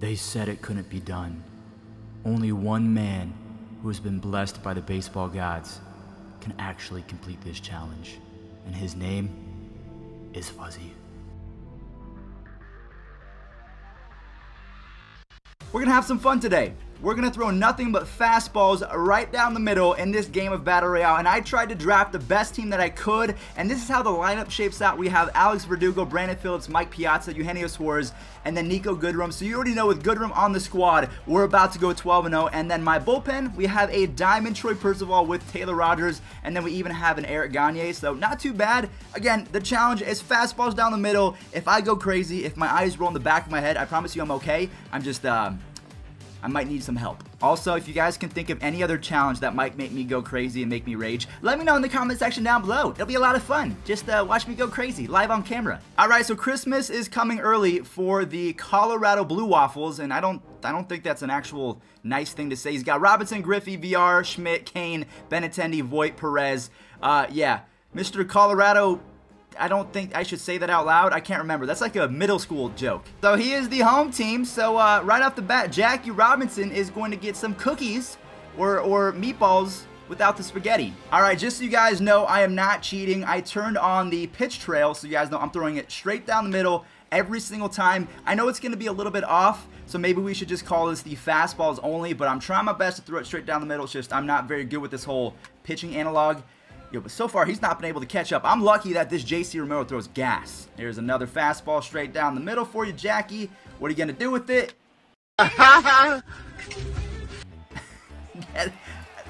They said it couldn't be done. Only one man who has been blessed by the baseball gods can actually complete this challenge. And his name is Fuzzy. We're gonna have some fun today. We're gonna throw nothing but fastballs right down the middle in this game of Battle Royale, and I tried to draft the best team that I could, and this is how the lineup shapes out. We have Alex Verdugo, Brandon Phillips, Mike Piazza, Eugenio Suarez, and then Niko Goodrum. So you already know with Goodrum on the squad, we're about to go 12-0, and then my bullpen, we have a Diamond Troy Percival with Taylor Rogers, and then we even have an Eric Gagne, so not too bad. Again, the challenge is fastballs down the middle. If I go crazy, if my eyes roll in the back of my head, I promise you I'm okay. I'm just, uh, I might need some help. Also, if you guys can think of any other challenge that might make me go crazy and make me rage, let me know in the comment section down below. It'll be a lot of fun. Just uh, watch me go crazy live on camera. All right, so Christmas is coming early for the Colorado Blue Waffles, and I don't, I don't think that's an actual nice thing to say. He's got Robinson, Griffey, VR, Schmidt, Cain, Benintendi, Voit, Perez. Uh, yeah, Mr. Colorado I don't think I should say that out loud. I can't remember. That's like a middle school joke. So he is the home team. So uh, right off the bat, Jackie Robinson is going to get some cookies or, or meatballs without the spaghetti. All right, just so you guys know, I am not cheating. I turned on the pitch trail so you guys know I'm throwing it straight down the middle every single time. I know it's going to be a little bit off, so maybe we should just call this the fastballs only, but I'm trying my best to throw it straight down the middle. It's just I'm not very good with this whole pitching analog. Yo, but so far he's not been able to catch up. I'm lucky that this JC Romero throws gas. Here's another fastball straight down the middle for you, Jackie. What are you going to do with it?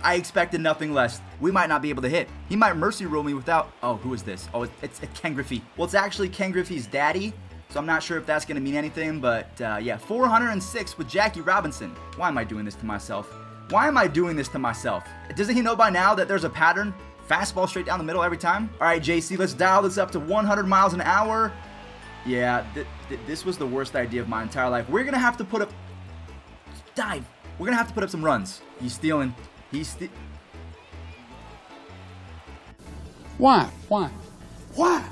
I expected nothing less. We might not be able to hit. He might mercy rule me without... Oh, who is this? Oh, it's, it's Ken Griffey. Well, it's actually Ken Griffey's daddy, so I'm not sure if that's going to mean anything, but uh, yeah, 406 with Jackie Robinson. Why am I doing this to myself? Why am I doing this to myself? Doesn't he know by now that there's a pattern? Fastball straight down the middle every time. All right, JC, let's dial this up to 100 miles an hour. Yeah, th th this was the worst idea of my entire life. We're going to have to put up... Dive. We're going to have to put up some runs. He's stealing. He's ste Why? Why? Why?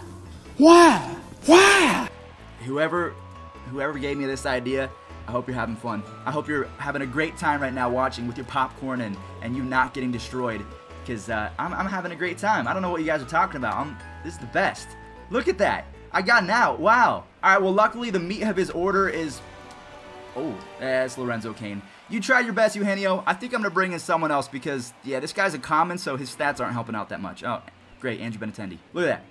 Why? Why? Whoever, whoever gave me this idea, I hope you're having fun. I hope you're having a great time right now watching with your popcorn and, and you not getting destroyed because uh, I'm, I'm, having a great time. I don't know what you guys are talking about. I'm, this is the best. Look at that. I got an out. Wow. All right, well, luckily the meat of his order is... Oh, that's Lorenzo Cain. You tried your best, Eugenio. I think I'm going to bring in someone else because, yeah, this guy's a common, so his stats aren't helping out that much. Oh, great. Andrew Benintendi. Look at that.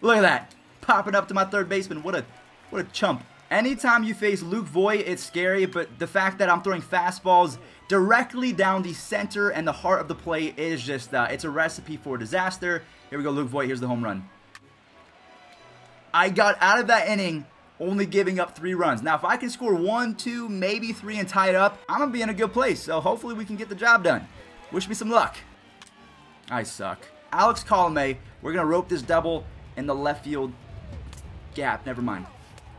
Look at that. Popping up to my third baseman. What a, what a chump. Anytime you face Luke Voit, it's scary, but the fact that I'm throwing fastballs directly down the center and the heart of the plate is just, uh, it's a recipe for disaster. Here we go, Luke Voit. Here's the home run. I got out of that inning only giving up three runs. Now, if I can score one, two, maybe three and tie it up, I'm going to be in a good place. So hopefully we can get the job done. Wish me some luck. I suck. Alex Colome, we're going to rope this double in the left field gap. Never mind.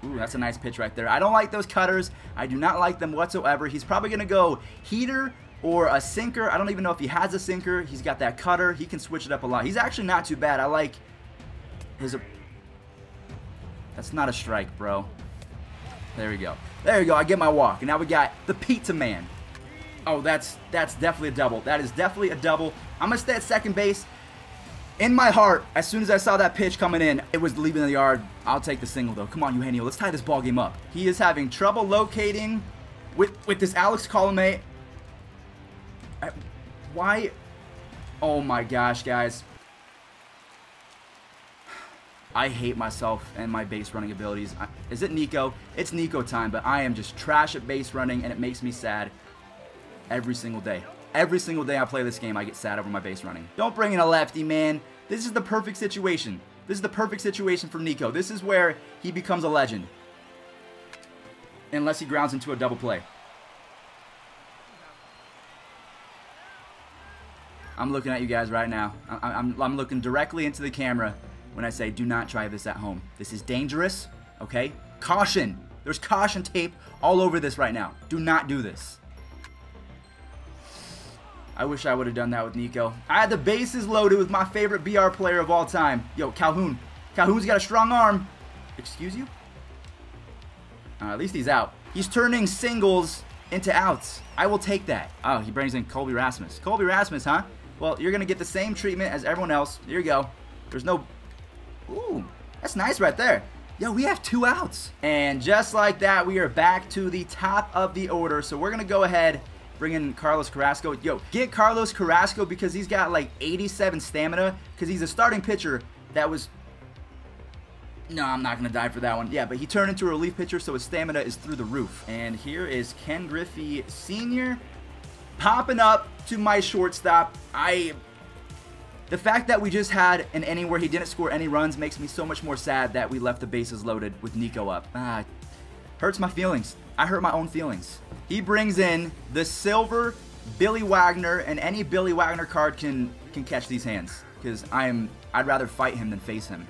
Ooh, that's a nice pitch right there. I don't like those cutters. I do not like them whatsoever. He's probably going to go heater or a sinker. I don't even know if he has a sinker. He's got that cutter. He can switch it up a lot. He's actually not too bad. I like his... That's not a strike, bro. There we go. There we go. I get my walk. And now we got the Pizza Man. Oh, that's that's definitely a double. That is definitely a double. I'm going to stay at second base. In my heart, as soon as I saw that pitch coming in, it was leaving the yard. I'll take the single, though. Come on, Eugenio. Let's tie this ball game up. He is having trouble locating with, with this Alex Colome. Why? Oh, my gosh, guys. I hate myself and my base running abilities. Is it Niko? It's Niko time, but I am just trash at base running, and it makes me sad every single day. Every single day I play this game, I get sad over my base running. Don't bring in a lefty, man. This is the perfect situation. This is the perfect situation for Niko. This is where he becomes a legend. Unless he grounds into a double play. I'm looking at you guys right now. I'm, I'm, looking directly into the camera when I say do not try this at home. This is dangerous, okay? Caution. There's caution tape all over this right now. Do not do this. I wish I would have done that with Niko. I had the bases loaded with my favorite BR player of all time. Yo, Calhoun. Calhoun's got a strong arm. Excuse you? Uh, at least he's out. He's turning singles into outs. I will take that. Oh, he brings in Colby Rasmus. Colby Rasmus, huh? Well, you're going to get the same treatment as everyone else. Here you go. There's no... Ooh, that's nice right there. Yo, we have two outs. And just like that, we are back to the top of the order. So we're going to go ahead, bring in Carlos Carrasco. Yo, get Carlos Carrasco because he's got like 87 stamina because he's a starting pitcher that was no, I'm not going to die for that one. Yeah, but he turned into a relief pitcher, so his stamina is through the roof. And here is Ken Griffey Sr. popping up to my shortstop. I... The fact that we just had an inning where he didn't score any runs makes me so much more sad that we left the bases loaded with Niko up. Ah, hurts my feelings. I hurt my own feelings. He brings in the silver Billy Wagner, and any Billy Wagner card can can catch these hands because I'm I'd rather fight him than face him.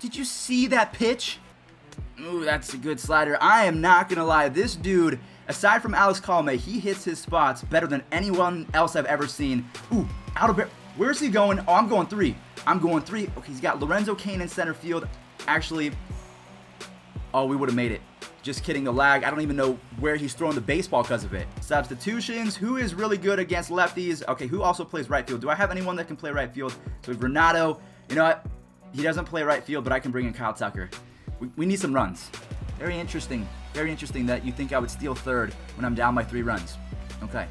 Did you see that pitch? Ooh, that's a good slider. I am not to lie. This dude, aside from Alex Colome, he hits his spots better than anyone else I've ever seen. Ooh, out of. Where's he going? Oh, I'm going three. I'm going three. Okay, he's got Lorenzo Cain in center field. Actually, oh, we would have made it. Just kidding, the lag. I don't even know where he's throwing the baseball because of it. Substitutions. Who is really good against lefties? Okay, who also plays right field? Do I have anyone that can play right field? So we have Renato. You know what? He doesn't play right field, but I can bring in Kyle Tucker. We, we need some runs. Very interesting. Very interesting that you think I would steal third when I'm down by three runs. Okay.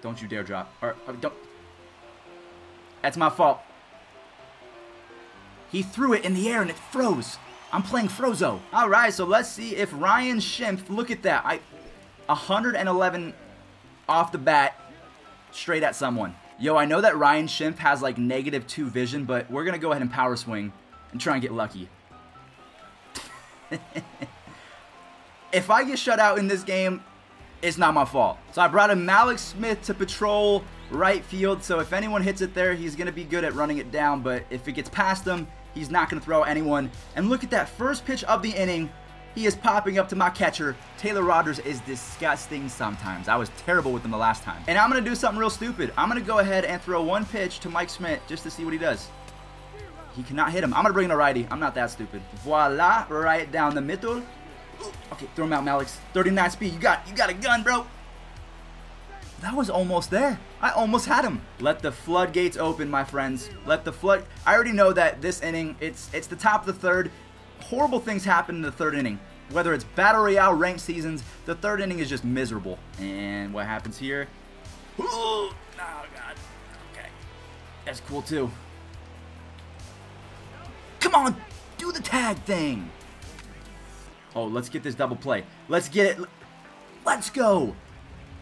Don't you dare drop. Or, or don't. That's my fault. He threw it in the air and it froze. I'm playing Frozo. All right, so let's see if Ryan Schimpf, look at that. I 111 off the bat straight at someone. Yo, I know that Ryan Schimpf has like negative two vision, but we're gonna go ahead and power swing and try and get lucky. if I get shut out in this game, it's not my fault. So I brought in Mallex Smith to patrol right field, so if anyone hits it there, he's gonna be good at running it down, but if it gets past him, he's not gonna throw anyone. And look at that first pitch of the inning, he is popping up to my catcher. Taylor Rogers is disgusting sometimes. I was terrible with him the last time. And I'm going to do something real stupid. I'm going to go ahead and throw one pitch to Mike Schmidt just to see what he does. He cannot hit him. I'm going to bring in a righty. I'm not that stupid. Voila, right down the middle. Okay, throw him out, Mallex. 39 speed. You got, you got a gun, bro. That was almost there. I almost had him. Let the floodgates open, my friends. Let the flood... I already know that this inning, it's it's the top of the third horrible things happen in the third inning. Whether it's Battle Royale ranked seasons, the third inning is just miserable. And what happens here? Oh, God. Okay. That's cool, too. Come on! Do the tag thing! Oh, let's get this double play. Let's get it. Let's go!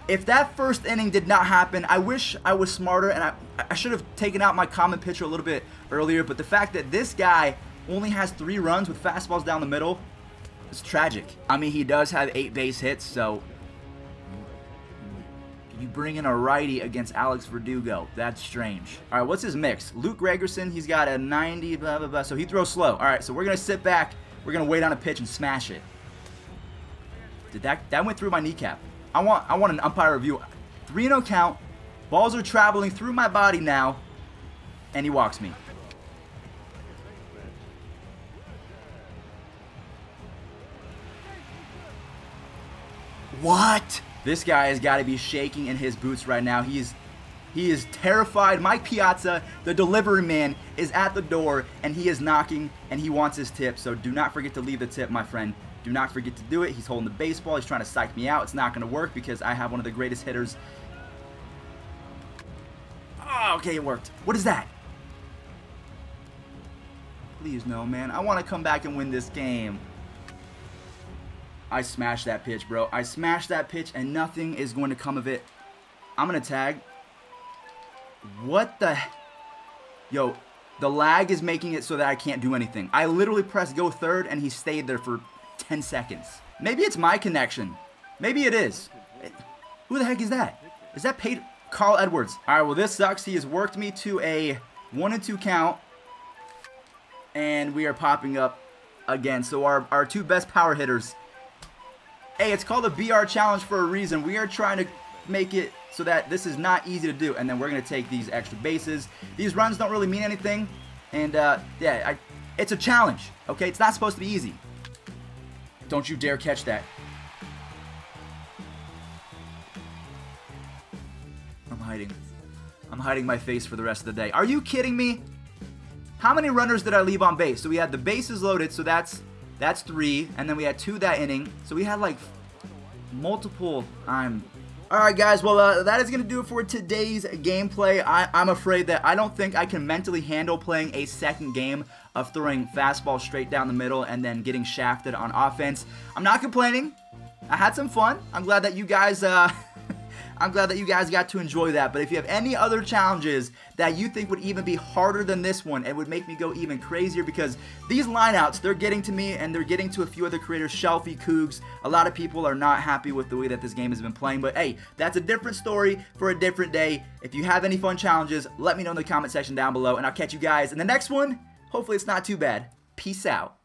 If that first inning did not happen, I wish I was smarter and I, I should have taken out my common pitcher a little bit earlier. But the fact that this guy only has three runs with fastballs down the middle. is tragic. I mean, he does have eight base hits, so you bring in a righty against Alex Verdugo. That's strange. All right, what's his mix? Luke Gregerson, he's got a 90, blah, blah, blah. So he throws slow. All right, so we're going to sit back. We're going to wait on a pitch and smash it. Did that, that went through my kneecap. I want, I want an umpire review. 3-0 count. Balls are traveling through my body now. And he walks me. What? This guy has got to be shaking in his boots right now. He is he is terrified. Mike Piazza, the delivery man, is at the door and he is knocking and he wants his tip. So do not forget to leave the tip, my friend. Do not forget to do it. He's holding the baseball. He's trying to psych me out. It's not going to work because I have one of the greatest hitters. Oh, okay, it worked. What is that? Please no, man. I want to come back and win this game. I smashed that pitch, bro. I smashed that pitch, and nothing is going to come of it. I'm going to tag. What the... Yo, the lag is making it so that I can't do anything. I literally pressed go third, and he stayed there for 10 seconds. Maybe it's my connection. Maybe it is. Who the heck is that? Is that paid Carl Edwards? All right, well, this sucks. He has worked me to a 1 and 2 count, and we are popping up again. So our, our two best power hitters Hey, it's called a BR challenge for a reason. We are trying to make it so that this is not easy to do. And then we're going to take these extra bases. These runs don't really mean anything. And uh, yeah, I, it's a challenge. Okay, it's not supposed to be easy. Don't you dare catch that. I'm hiding. I'm hiding my face for the rest of the day. Are you kidding me? How many runners did I leave on base? So we had the bases loaded, so that's that's three, and then we had two that inning. So we had like multiple. I'm. All right, guys. Well, uh, that is gonna do it for today's gameplay. I, I'm afraid that I don't think I can mentally handle playing a second game of throwing fastball straight down the middle and then getting shafted on offense. I'm not complaining. I had some fun. I'm glad that you guys. Uh, I'm glad that you guys got to enjoy that. But if you have any other challenges that you think would even be harder than this one, it would make me go even crazier because these lineouts, they're getting to me and they're getting to a few other creators, Shelfie, Cougs. A lot of people are not happy with the way that this game has been playing. But hey, that's a different story for a different day. If you have any fun challenges, let me know in the comment section down below and I'll catch you guys in the next one. Hopefully it's not too bad. Peace out.